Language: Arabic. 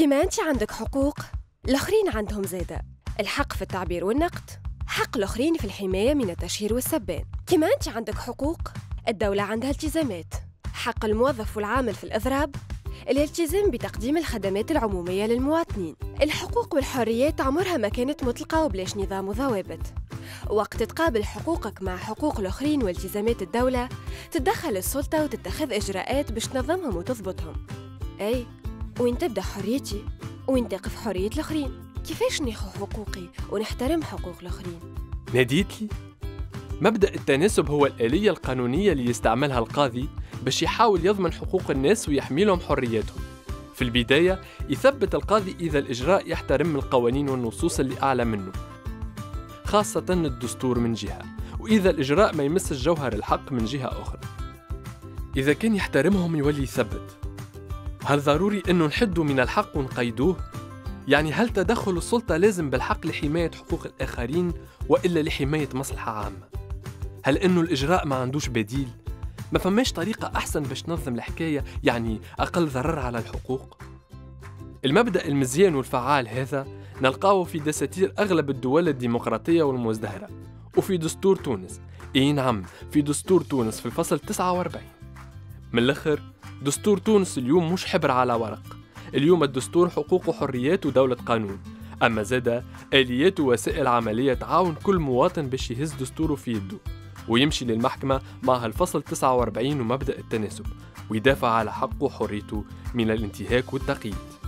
كيما أنت عندك حقوق الآخرين عندهم زادة الحق في التعبير والنقد حق الآخرين في الحماية من التشهير والسبان. كيما أنت عندك حقوق الدولة عندها التزامات. حق الموظف والعامل في الإضراب الالتزام بتقديم الخدمات العمومية للمواطنين. الحقوق والحريات عمرها ما كانت مطلقة وبلاش نظام وضوابط وقت تقابل حقوقك مع حقوق الآخرين والتزامات الدولة تتدخل السلطة وتتخذ إجراءات باش تنظمهم وتضبطهم. أي. وين تبدأ حريتي؟ وين تقف حرية الآخرين؟ كيفاش ناخذ حقوقي ونحترم حقوق الآخرين؟ ناديت لي مبدأ التناسب هو الآلية القانونية اللي يستعملها القاضي باش يحاول يضمن حقوق الناس ويحمي لهم حرياتهم. في البداية يثبت القاضي إذا الإجراء يحترم القوانين والنصوص اللي أعلى منه خاصة الدستور من جهة وإذا الإجراء ما يمس الجوهر الحق من جهة أخرى. إذا كان يحترمهم يولي يثبت. هل ضروري أنه نحدوا من الحق ونقيدوه؟ يعني هل تدخل السلطة لازم بالحق لحماية حقوق الآخرين وإلا لحماية مصلحة عامة؟ هل أنه الإجراء ما عندوش بديل؟ ما فماش طريقة أحسن باش تنظم الحكاية يعني أقل ضرر على الحقوق؟ المبدأ المزيان والفعال هذا نلقاه في دساتير أغلب الدول الديمقراطية والمزدهرة وفي دستور تونس إي نعم في دستور تونس في الفصل 49 من الآخر دستور تونس اليوم مش حبر على ورق. اليوم الدستور حقوق وحريات ودولة قانون. أما زادة آليات ووسائل عملية تعاون كل مواطن باش يهز دستوره في يده. ويمشي للمحكمة مع الفصل 49 ومبدأ التناسب. ويدافع على حقه وحريته من الانتهاك والتقييد.